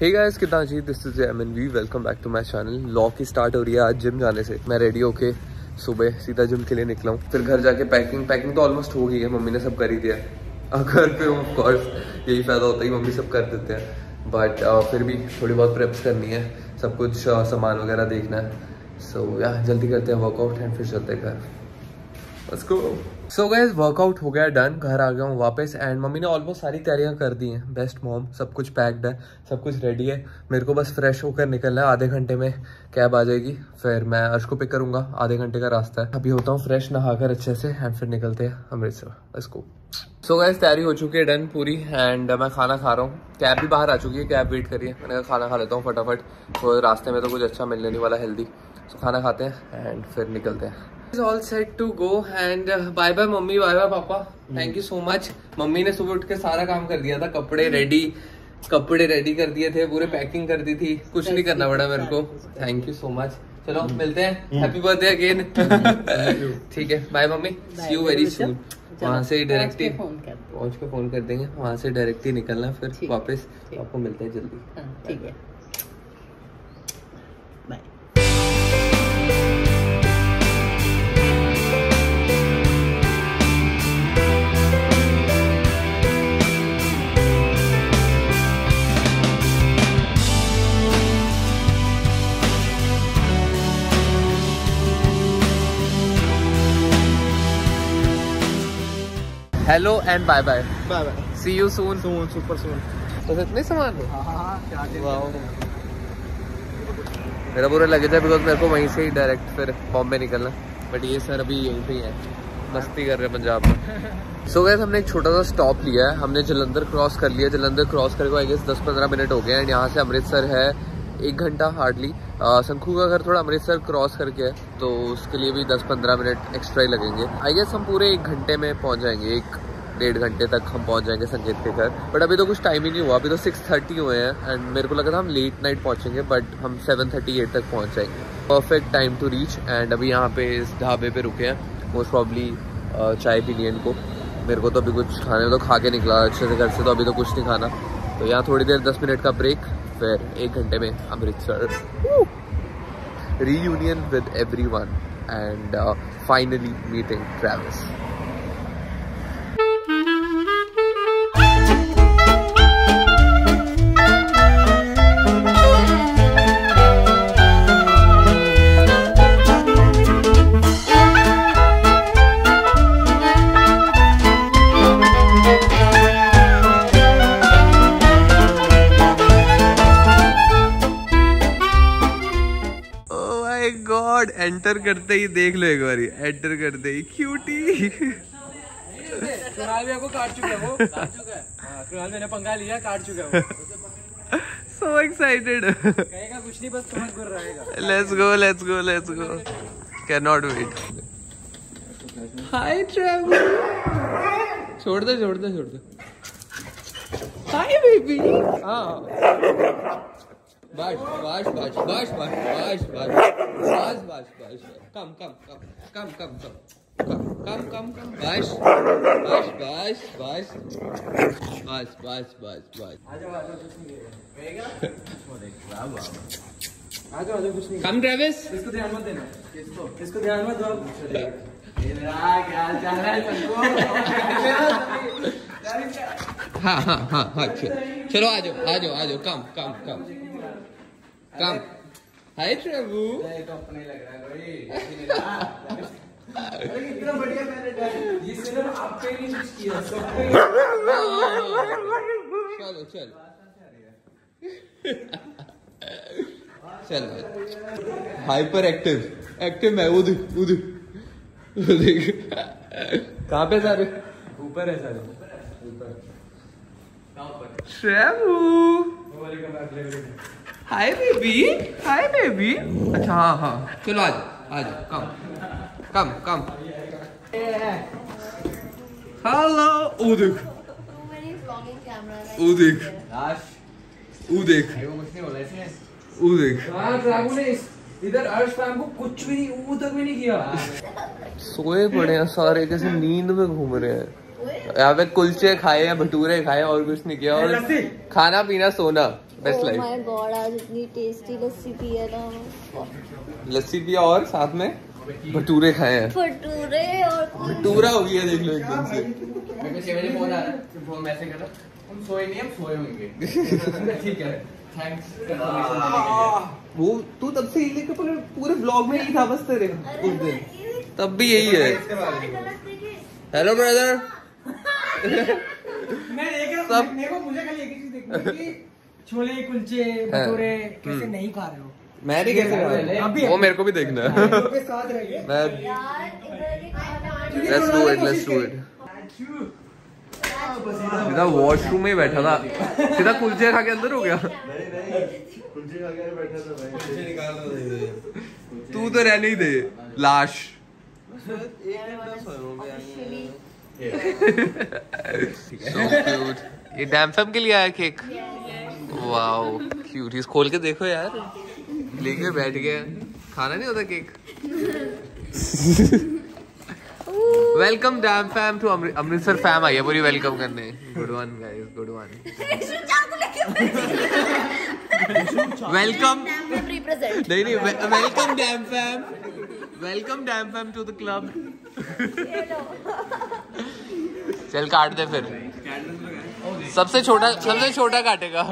हे guys कितना जी this is M N V welcome back to my channel law की start हो रही है आज जिम जाने से। मैं रेडी होके सुबह सीधा जिम के लिए निकला हूँ। फिर घर जाके पैकिंग पैकिंग तो ऑलमोस्ट हो गई है मम्मी ने सब कर ही दिया। है घर पे ऑफ़ कोर्स यही फ़ायदा होता है मम्मी सब कर देते हैं। बट uh, फिर भी थोड़ी बहुत प्रेप्स करनी है सब कुछ uh, सामान वगैरह देखना है। सो so, या जल्दी करते हैं वर्कआउट एंड फिर चलते हैं घर. सो गैस वर्कआउट हो गया डन घर आ गया हूँ वापस एंड मम्मी ने ऑलमोस्ट सारी तैयारियाँ कर दी हैं. बेस्ट मॉम सब कुछ पैक्ड है, सब कुछ रेडी है. मेरे को बस फ्रेश होकर निकलना है, आधे घंटे में कैब आ जाएगी. फिर मैं अर्श को पिक करूँगा, आधे घंटे का रास्ता है. अभी होता हूँ फ्रेश नहाकर अच्छे से एंड फिर निकलते हैं अमृतसर. गो सो गैस तैयारी हो चुकी है डन पूरी एंड मैं खाना खा रहा हूँ. कैब भी बाहर आ चुकी है कैब वेट करिए मैंने कहा खाना खा लेता हूँ फटाफट. तो रास्ते में तो कुछ अच्छा मिलने नहीं वाला हेल्दी तो खाना खाते हैं एंड फिर निकलते हैं. All set to go and bye bye mummy bye bye papa thank you so much mummy ने सुबह उठ के सारा काम कर दिया था कपड़े रेडी कपड़े रेडी कर दिए थे पूरे पैकिंग कर दी थी। कुछ नहीं करना पड़ा मेरे को। थैंक यू सो मच चलो मिलते हैं. हैप्पी बर्थडे अगेन ठीक है. Bye mummy see you very soon वहाँ से डायरेक्ट ही पहुँच के फ़ोन कर देंगे. वहाँ से डायरेक्ट ही निकलना फिर वापस आपको मिलते हैं जल्दी. हाँ, ठीक है. Hello and bye bye bye bye see you soon soon super soon तो इतने सामान है। हाँ हाँ क्या मेरा पूरा लगेज है बिकॉज़ मेरे को वहीं से ही डायरेक्ट फिर बॉम्बे निकलना। बट ये सर अभी यहीं पे ही है। मस्ती कर रहे हैं पंजाब में। सो गए हमने एक छोटा सा स्टॉप लिया है। हमने जलंधर क्रॉस कर लिया। जलंधर क्रॉस करके आई गेस दस पंद्रह मिनट हो गए एंड यहाँ से अमृतसर है। एक घंटा हार्डली शंखू का घर थोड़ा अमृतसर क्रॉस करके है तो उसके लिए भी दस पंद्रह मिनट एक्स्ट्रा ही लगेंगे। आई गेस हम पूरे एक घंटे में पहुँच जाएँगे, एक डेढ़ घंटे तक हम पहुँच जाएँगे संकेत के घर। बट अभी तो कुछ टाइम ही नहीं हुआ, अभी तो सिक्स थर्टी हुए हैं एंड मेरे को लगा था हम लेट नाइट पहुँचेंगे बट हम सेवन थर्टी एट तक पहुँच जाएँगे। Perfect time to reach and अभी यहाँ पे इस ढाबे पे रुके हैं मोस्ट प्रॉब्ली चाय पी ली इनको। मेरे को तो अभी कुछ खाने में तो खा के निकला, अच्छे से घर से तो अभी तो कुछ नहीं खाना। तो यहाँ थोड़ी देर, दस मिनट का ब्रेक फिर एक घंटे में Amritsar. Reunion with everyone and finally meeting travels enter करते ही देख लो एक बारी। एंटर करते ही। क्यूटी को काट चुका वो। काट चुका है। हाँ, पंगा लिया काट चुका है सो एक्साइटेड कहेगा कुछ नहीं बस रहेगा। Let's go let's go let's go can not wait hi travel छोड़ दे छोड़ दे छोड़ दे। हाय बेबी हाँ। Bash, bash, bash, bash, bash, bash, bash, bash, bash, bash. Come, come, come, come, come, come. Come, come, come, come. Bash, bash, bash, bash. Bash, bash, bash, bash. Come, Travis. इसको ध्यान मत देना इसको इसको ध्यान मत दो मेरा क्या चल रहा है सबको हाँ हाँ हाँ हाँ चलो आ जाओ आ जाओ आ जाओ कम कम कम कम हाय ट्रेवू अपने लग रहा है भाई। अरे बढ़िया मैंने ये सिर्फ़ आप पे नहीं कुछ किया सब पे चलो चल। चल। हाइपर एक्टिव एक्टिव मैं देख वो देख। कहाँ पे सारे? ऊपर है सर। ट्रेवू हाय बेबी हाय बेबी अच्छा हाँ हाँ। चलो, आ जाओ आ जाओ। कम कम कम हेलो हाँ ड्रैगन ने इस- इधर अर्श फैम को कुछ भी नहीं वो तक भी नहीं किया सोए पड़े हैं, सारे कैसे नींद में घूम रहे हैं। यहाँ पे कुलचे खाए हैं भटूरे खाए और कुछ नहीं किया। और खाना पीना सोना बेस्ट लाइफ आज इतनी टेस्टी लस्सी पी है ना। लस्सी पिया और साथ में भटूरे खाए हैं। भटूरे और भटूरा हो गया देख लो एकदम से। मेरे को छह बजे फ़ोन आ रहा है फ़ोन मैसेज कर। रहा हम सोए नहीं हम सोए होंगे। ठीक है। थैंक्स कंफर्मेशन देने के लिए। वो तू तब से ही लेकर पूरे पूरे ब्लॉग में ही था बस तेरे। उस दिन। तब भी यही है। हेलो ब्रदर मैं देख रहा सब- मेरे को मुझे खाली एक ही चीज़ देखनी है कि छोले कुलचे भटूरे कैसे नहीं खा रहे हो? मैं नहीं कैसे खाया? वो मेरे को भी देखना है। मैं ही let's do it let's do it सीधा वॉशरूम में ही बैठा था। सीधा कुलचे खा के अंदर हो गया। तू तो रहने ही दे लाश. ये डैम फैम के लिए आया केक वाओ क्यूट इस खोल के देखो यार. लेके बैठ गया. खाना नहीं होता cake welcome damn fam to Amritsar fam आई है. पूरी वेलकम करने. Good one guys good one welcome नहीं नहीं welcome damn fam welcome damn fam to the club चल काट दे फिर। सबसे छोटा सबसे छोटा काटेगा।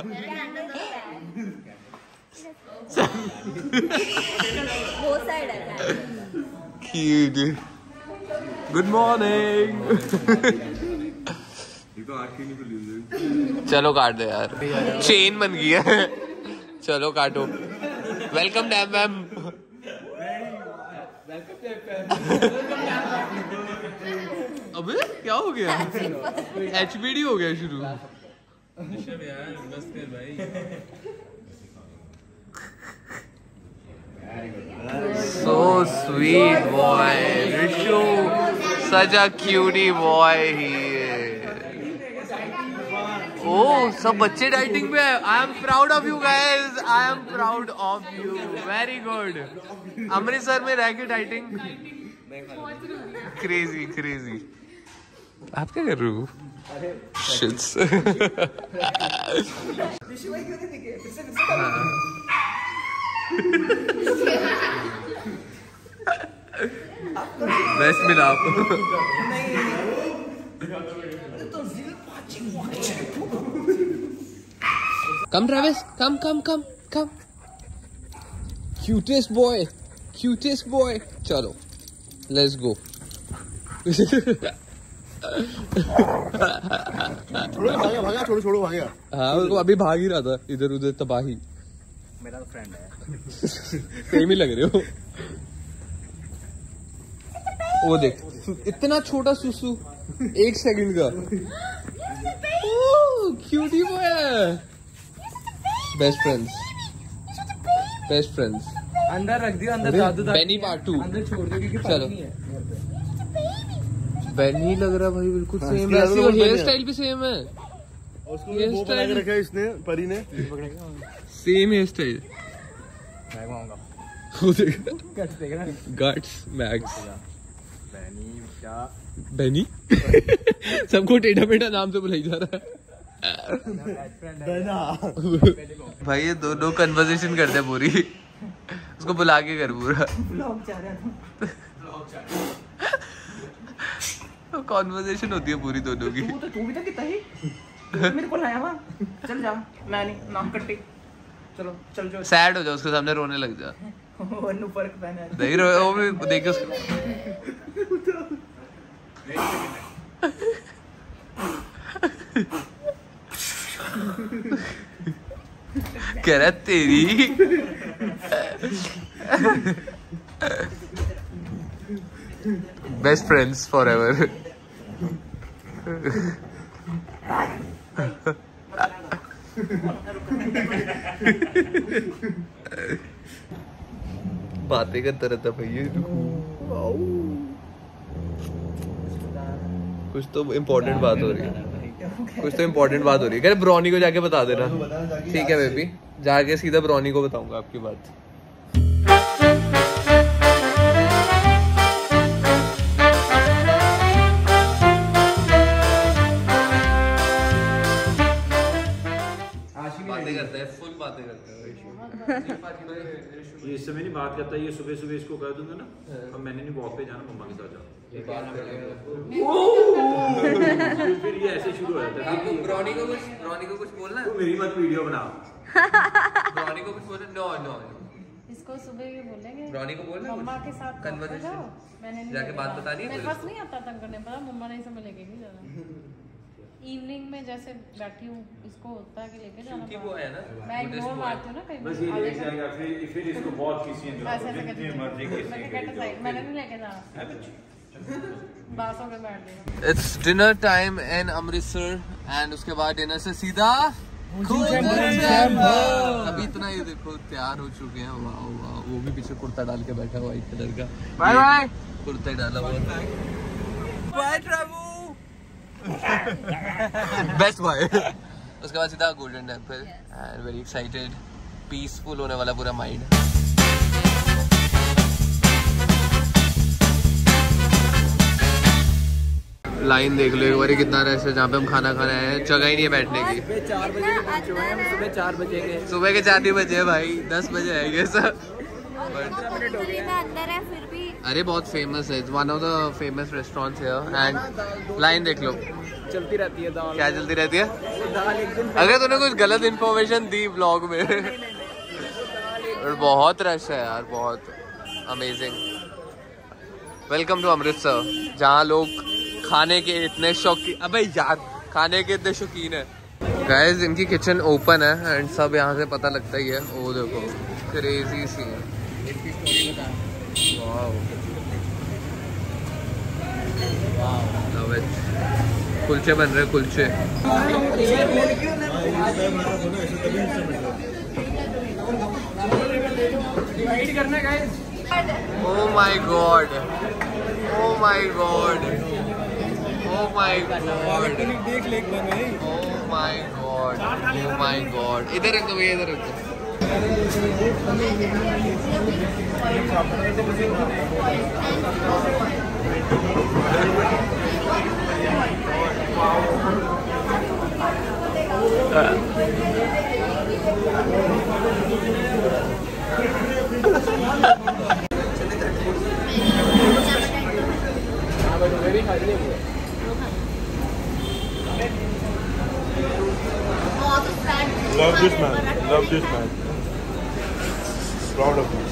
गुड मॉर्निंग चलो काट दे यार। चेन बन गई है। चलो काटो। वेलकम डैम मैम अबे क्या हो गया? एच बी डी हो गया शुरू। So sweet Rishu, such a cutie boy he is. Oh, सब बच्चे डाइटिंग पे है। I am proud of you guys I am proud of you very good Amritsar में रह के डाइटिंग क्रेजी क्रेजी आप क्या कर रहे हो. बेस्ट मिला आपको Come, Travis. Come, come, come, come. Cutest boy. Cutest boy. चलो. Let's go. भागा भागा छोड़ो छोड़ो भागा हाँ वो अभी भाग ही रहा था इधर उधर तबाही। मेरा तो फ्रेंड है। सेम ही लग रहे हो। वो देख इतना छोटा सुसु एक सेकंड का। Cutie boy best friends best friends अंदर रख दियो अंदर दादू बेनी पार्ट टू अंदर छोड़ दो क्योंकि चलो। पानी है बेनी लग रहा भाई बिल्कुल हाँ, सेम अलावा हेयर स्टाइल भी सेम है। उसको ये वो बना के रखा है इसने परी ने। सेम हेयर स्टाइल मैं देख। रहा गट्स मैक्स बहनी क्या? बेनी सबको टेढ़ा मेढ़ा नाम से बुलाई जा रहा है। भाई ये दोनों कन्वर्सेशन करते हैं पूरी। उसको बुला के कर पूरा। ब्लॉग जा रहा था कॉन्वर्सेशन होती है पूरी दोनों की। तू तो तू भी तो कितना ही। मेरे को लाया वहाँ। चल जा। मैं नहीं नाम कट्टी। चलो चल जो। सैड हो जा उसके सामने रोने लग जा। वनु फ़र्क पहना नहीं रो वो भी देख उसको कह रहा तेरी। बेस्ट फ्रेंड्स फॉर एवर बातें करता रहता भैया। कुछ तो इम्पोर्टेंट बात हो रही है। कुछ तो इम्पोर्टेंट बात हो रही है। ब्रॉनी को जाके बता देना। ठीक है बेबी जाके सीधा ब्रॉनी को बताऊँगा आपकी बात। करते हैं फुल बातें करते हो ये इससे मैं नहीं बात करता ये सुबह सुबह इसको कर दूँगा ना अब मैंने नहीं वॉक पे जाना मम्मा के साथ बात फिर ये ऐसे शुरू हो जाता है। आपको ब्रॉनी को कुछ ब्रॉनी को कुछ बोलना तू मेरी मत वीडियो बना। ब्रॉनी को कुछ बोलना नो नो इसको सुबह ये बोलेंगे। ब्रॉनी को बोलना मम्मा के साथ. जाओ। मैंने नहीं जाके बात। बतानी है मेरे पास नहीं आता तंग करने पता मम्मा ने इसे मैं नहीं जाना। इवनिंग में जैसे बैठी हूँ इसको होता है कि लेके जाना क्योंकि वो है ना? मैं इग्नोर वो मारती हूँ ना कई बस ये लेके जाएगा फिर फिर इसको बहुत किसी ऐसे ऐसे करती जितनी मर्ज़ी किसी मैं कहता साइड मैंने नहीं लेके जाना। बासों पे बैठ देना it's dinner time in Amritsar and उसके बाद डिनर से सीधा अभी इतना ये देखो तैयार हो चुके हैं। वाह वाह वो भी पीछे कुर्ता डाल के बैठा व्हाइट कलर का। बाय बाय कुर्ता डाला हुआ बाय ट्रेवू बेस्ट बाय उसके बाद सीधा Golden Temple and very excited peaceful होने वाला पूरा माइंड लाइन देख लो एक बार कितना रश है जहाँ पे हम खाना खाने आए हैं। जगह ही नहीं है बैठने की। चार बजे पहुँचे हुए हैं सुबह चार बजे के। सुबह के चार नहीं बजे भाई दस बजे आएँगे सर में अंदर है फिर अरे बहुत फ़ेमस है. One of the famous restaurants here and line देख लो. चलती रहती है दाल. क्या जल्दी रहती है? दाल एक दिन अगर तूने कुछ गलत इन्फॉर्मेशन दी ब्लॉग में. और बहुत रश है यार बहुत अमेजिंग वेलकम टू अमृतसर जहाँ लोग खाने के इतने शौकीन अबे यार खाने के इतने शौकीन है। गाइस इनकी किचन ओपन है एंड सब यहाँ से पता लगता ही है। वो देखो क्रेजी सी है। कुलचे बन रहे कुलचे. God. देख ले एक बार भाई Oh my god. Oh my god. इधर रख दो भैया इधर रख। Love this man. Love this man. Proud of him.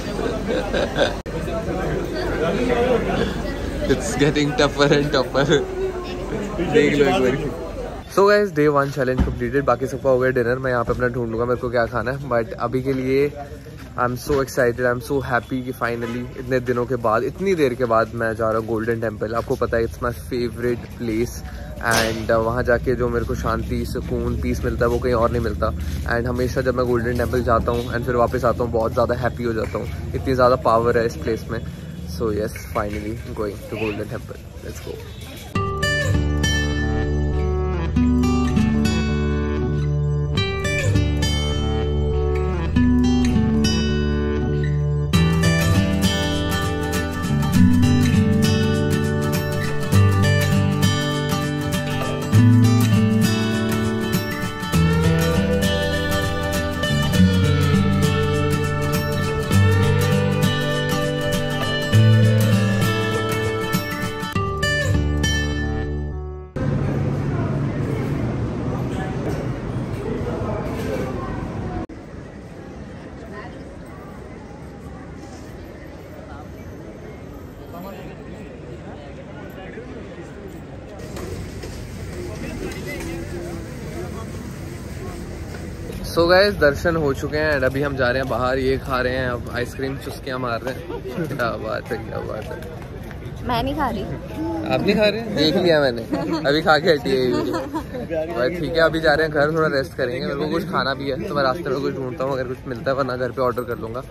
It's getting tougher and tougher. देख लो एक बार। So guys day one challenge completed बाकी सबका हो गया डिनर मैं यहाँ पे अपना ढूंढ लूँगा मेरे को क्या खाना है। बट अभी के लिए I am so excited I am so happy कि फाइनली इतने दिनों के बाद, इतनी देर के बाद मैं जा रहा हूँ गोल्डन टेंपल आपको पता है it's my favourite place and वहाँ जाके जो मेरे को शांति, सुकून पीस मिलता है, वो कहीं और नहीं मिलता। एंड हमेशा जब मैं गोल्डन टेंपल जाता हूँ एंड फिर वापस आता हूँ, बहुत ज़्यादा हैप्पी हो जाता हूँ। इतनी ज़्यादा पावर है इस प्लेस में। So yes finally going to Golden Temple let's go so गए दर्शन हो चुके हैं एंड अभी हम जा रहे हैं बाहर ये खा रहे हैं अब आइसक्रीम चुस्कियाँ मार रहे हैं क्या बात है क्या बात है मैं नहीं खा रही। आप नहीं खा रहे? देख लिया मैंने। अभी खा के हटी है ठीक है अभी जा रहे हैं घर थोड़ा रेस्ट करेंगे। मेरे को कुछ खाना भी है तो मैं रास्ते में कुछ ढूंढता हूँ अगर कुछ मिलता है वरना घर पे ऑर्डर कर लूँगा।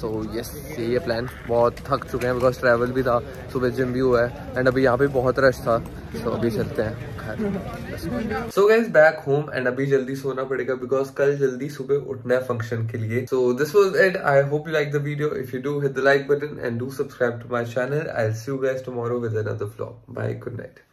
सो यस यही है प्लान बहुत थक चुके हैं बिकॉज़ ट्रैवल भी था. सुबह जिम भी हुआ है. एंड अभी यहाँ पे बहुत रश था. सो so, अभी चलते हैं. So guys back home and अभी जल्दी सोना पड़ेगा बिकॉज़ कल जल्दी सुबह उठना है फ़ंक्शन के लिए. So this was it I hope you like the video if you do hit the like button and do subscribe to my channel I see you guys tomorrow with another vlog. Bye. Good night.